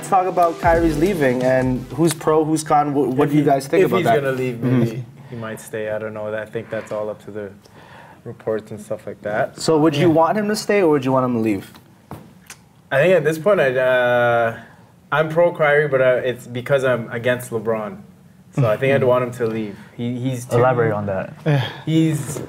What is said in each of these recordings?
let's talk about Kyrie's leaving and who's pro, who's con. What, what do you guys think if about he's that? Mm-hmm. gonna leave, maybe he might stay. I don't know. I think that's all up to the reports and stuff like that. So would you want him to stay or would you want him to leave? I think at this point, I, uh, I'm pro Kyrie, but uh, it's because I'm against LeBron. So I think I'd want him to leave. He, he's too, Elaborate on that. He's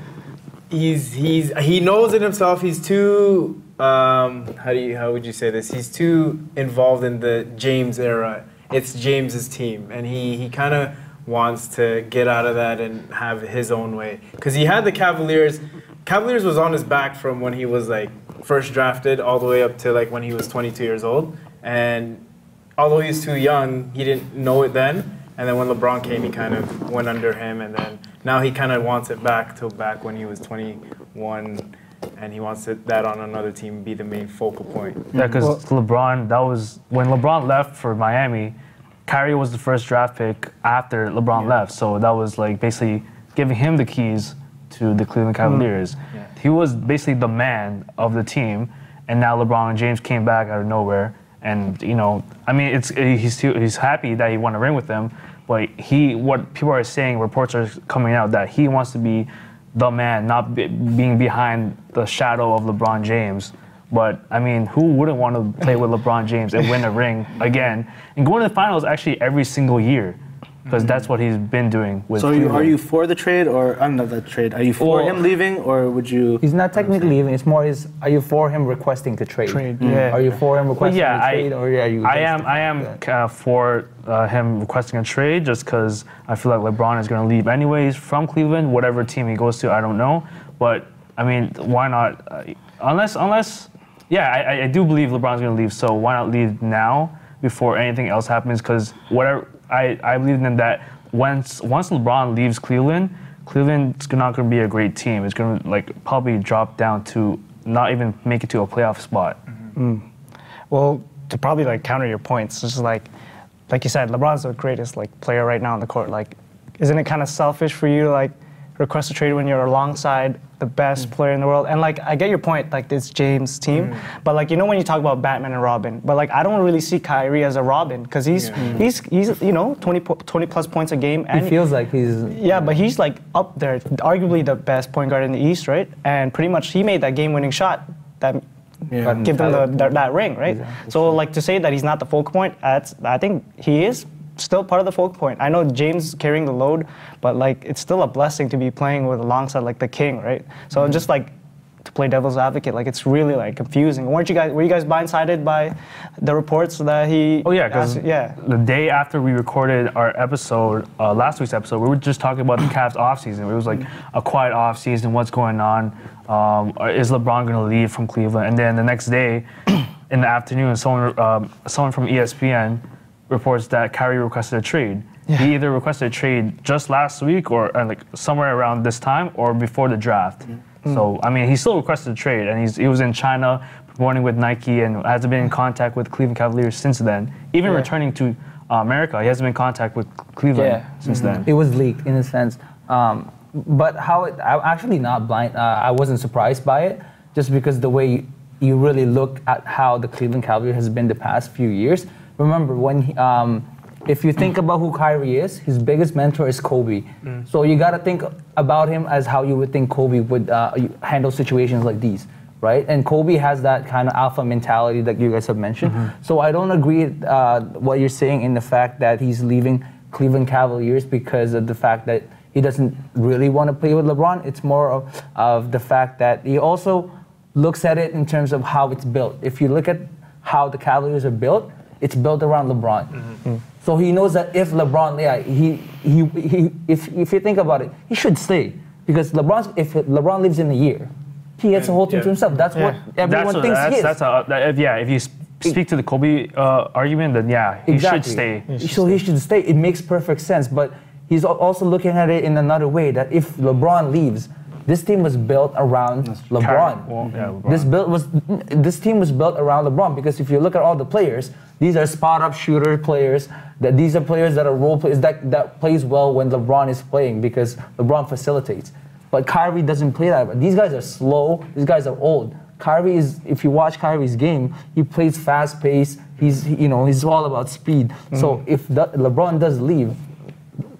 he's he's he knows it himself. He's too um, how do you how would you say this? He's too involved in the James era. It's James's team, and he he kind of wants to get out of that and have his own way. Because he had the Cavaliers. Cavaliers was on his back from when he was like first drafted all the way up to like when he was 22 years old. And although he's too young, he didn't know it then. And then when LeBron came, he kind of went under him, and then now he kind of wants it back to back when he was 21, and he wants it, that on another team be the main focal point. Yeah, because LeBron, that was when LeBron left for Miami. Kyrie was the first draft pick after LeBron left, so that was like basically giving him the keys to the Cleveland hmm. Cavaliers. Yeah. He was basically the man of the team, and now LeBron and James came back out of nowhere, and you know, I mean, it's eh, he's he's happy that he won a ring with them, but he what people are saying, reports are coming out that he wants to be the man, not be, being behind the shadow of LeBron James. But I mean, who wouldn't want to play with LeBron James and win a ring again and go to the finals actually every single year? Because that's what he's been doing with. So are you, are you for the trade or I'm not the trade? Are you for Well- him leaving or would you? He's not technically leaving. It's more is are you for him requesting to trade? Trade, yeah. Are you for him Well, requesting yeah, to I, trade, or are you? I against am. I am that? uh, for uh, him requesting a trade just because I feel like LeBron is going to leave anyways from Cleveland. Whatever team he goes to, I don't know. But I mean, why not? Uh, unless, unless, yeah, I, I- I do believe LeBron's going to leave. So why not leave now before anything else happens? Because whatever, I, I believe in that once once LeBron leaves Cleveland, Cleveland's not going to be a great team. It's going to like probably drop down to not even make it to a playoff spot. Mm-hmm. Mm. Well, to probably like counter your points, just like, like you said, LeBron's the greatest like player right now on the court. Like, isn't it kind of selfish for you to like request a trade when you're alongside the best Mm. player in the world? And like, I get your point, like this James' team, mm. but like you know when you talk about Batman and Robin, but like I don't really see Kyrie as a Robin because he's mm. he's he's you know 20 20 plus points a game and He feels like he's. yeah, but he's like up there, arguably the best point guard in the East, right? And pretty much he made that game-winning shot that Yeah. give them mm. the, that, that ring, right? So like to say that he's not the focal point, that's I think he is still part of the focal point. I know James carrying the load, but like it's still a blessing to be playing with alongside like the king, right? So Mm-hmm. just like to play devil's advocate, like it's really like confusing. Weren't you guys were you guys blindsided by the reports that he? Oh yeah, because yeah. the day after we recorded our episode, uh, last week's episode, we were just talking about the Cavs off season. It was like a quiet off season. What's going on? Um, is LeBron going to leave from Cleveland? And then the next day, in the afternoon, someone um, someone from ESPN reports that Kyrie requested a trade. He either requested a trade just last week or uh, like somewhere around this time or before the draft. So I mean, he still requested a trade, and he's, he was in China promoting with Nike and hasn't been in contact with Cleveland Cavaliers since then. Even returning to uh, America, he hasn't been in contact with Cleveland Yeah. since then. It was leaked in a sense. Um, but how it, I'm actually not blind. Uh, I wasn't surprised by it, just because the way you really look at how the Cleveland Cavaliers has been the past few years. Remember when, he, um, if you think about who Kyrie is, his biggest mentor is Kobe. So you got to think about him as how you would think Kobe would uh, handle situations like these. Right, and Kobe has that kind of alpha mentality that you guys have mentioned. So I don't agree uh, what you're saying in the fact that he's leaving Cleveland Cavaliers because of the fact that he doesn't really want to play with LeBron. It's more of, of the fact that he also looks at it in terms of how it's built. If you look at how the Cavaliers are built, it's built around LeBron. Mm-hmm. Mm. So he knows that if LeBron, yeah, he, he, he if, if you think about it, he should stay because LeBron, if LeBron lives in a year, he gets a whole team Yeah. to himself. That's what everyone that's thinks that's, he is. That's a, that, if- yeah, if you speak to the Kobe uh, argument, then yeah, he should stay. so he should stay. It makes perfect sense. But he's also looking at it in another way that if LeBron leaves, this team was built around LeBron. Well, yeah, LeBron. This built was this team was built around LeBron because if you look at all the players, these are spot up shooter players. That these are players that are role players that that plays well when LeBron is playing because LeBron facilitates. But Kyrie doesn't play that. These guys are slow. These guys are old. Kyrie is, if you watch Kyrie's game, he plays fast pace. He's, you know, he's all about speed. Mm-hmm. So if the, LeBron does leave,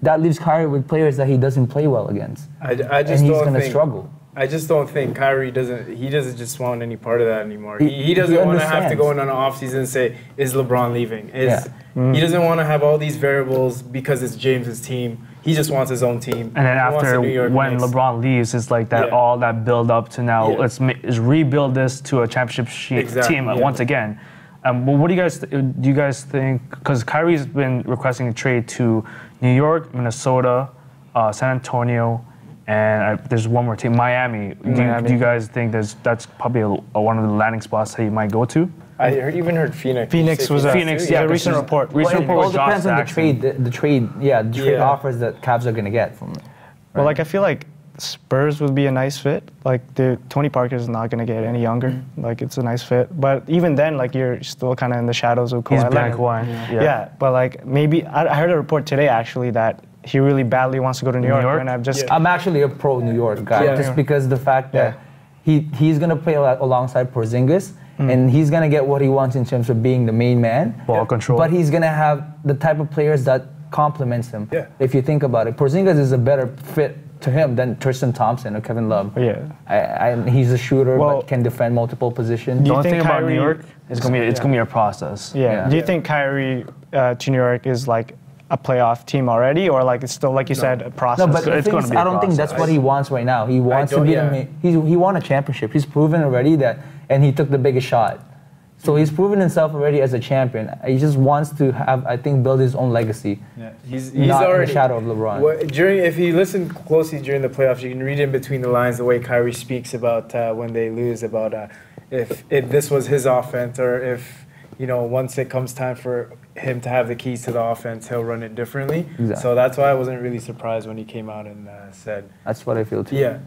that leaves Kyrie with players that he doesn't play well against, I, I just and he's gonna think, struggle. I just don't think Kyrie doesn't. He doesn't just want any part of that anymore. He- He, he doesn't want to have to go in on an offseason and say, "Is LeBron leaving?" Is Yeah. Mm. he doesn't want to have all these variables because it's James's team. He just wants his own team. And then He after New York when Knicks. LeBron leaves, it's like that Yeah. all that build up to now. Yeah. Let's is rebuild this to a championship she- Exactly, team uh, once again. Um, well, what do you guys th- do? You guys think because Kyrie's been requesting a trade to New York, Minnesota, uh, San Antonio, and I, there's one more team, Miami. Do, you, do you guys think there's that's probably a, a, one of the landing spots that you might go to? I heard, even heard Phoenix. Phoenix was a, Phoenix, Phoenix, yeah, a recent report. recent Well, it report all with Josh depends on the trade, the, the trade, yeah, the trade Yeah. offers that Cavs are gonna get from it. Well, like I feel like Spurs would be a nice fit. Like the Tony Parker is not gonna get any younger. Mm-hmm. Like it's a nice fit, but even then, like you're still kind of in the shadows of Kawhi He's black Leonard. Kawhi. Yeah. but like maybe I, I heard a report today actually that he really badly wants to go to New, New York, York? and I've just Yeah. I'm actually a pro New York guy, Yeah. just because the fact that he he's gonna play alongside Porzingis, Mm. and he's gonna get what he wants in terms of being the main man. Ball control. But he's gonna have the type of players that complements him. Yeah. If you think about it, Porzingis is a better fit to him than Tristan Thompson or Kevin Love. yeah. I, I, he's a shooter, Well- but can defend multiple positions. Do you The only think thing about Kyrie- New York is gonna be it's Yeah. gonna be a process. Yeah. Yeah. Do you Yeah. think Kyrie uh, to New York is like a playoff team already, or like it's still like you said a process? No, but the it's thing gonna be a I don't think that's what he wants right now. He wants to be yeah. the main. He's, he won a championship. He's proven already that, and he took the biggest shot. So he's proven himself already as a champion. He just wants to have, I think, build his own legacy. Yeah, he's, he's Not in the shadow of LeBron. What, during, if you listen closely during the playoffs, you can read in between the lines the way Kyrie speaks about uh, when they lose, about uh, if, if this was his offense, or if you know once it comes time for him to have the keys to the offense, he'll run it differently. Exactly. So that's why I wasn't really surprised when he came out and uh, said, That's what I feel too. "Yeah,